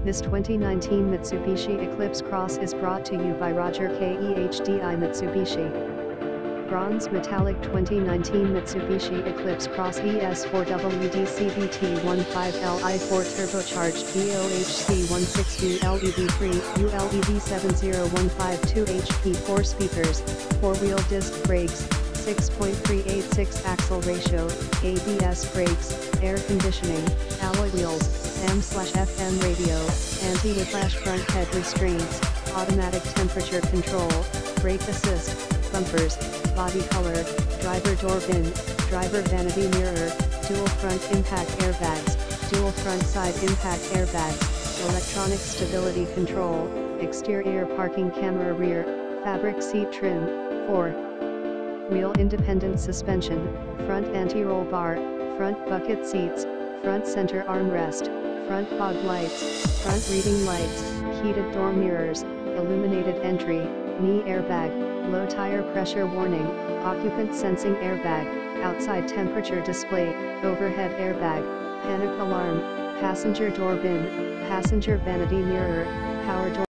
This 2019 Mitsubishi Eclipse Cross is brought to you by Roger KEHDI Mitsubishi. Bronze Metallic 2019 Mitsubishi Eclipse Cross ES4WD-CVT-15LI4 Turbocharged DOHC-16U LEV3 ULEV70152 HP 4 speakers, 4-wheel disc brakes, 6.386 axle ratio, ABS brakes, air conditioning, alloy wheels, AM/FM radio, anti-whiplash front head restraints, automatic temperature control, brake assist, bumpers, body color, driver door bin, driver vanity mirror, dual front impact airbags, dual front side impact airbags, electronic stability control, exterior parking camera rear, fabric seat trim, 4. Wheel independent suspension, front anti-roll bar, front bucket seats, front center armrest, front fog lights, front reading lights, heated door mirrors, illuminated entry, knee airbag, low tire pressure warning, occupant sensing airbag, outside temperature display, overhead airbag, panic alarm, passenger door bin, passenger vanity mirror, power door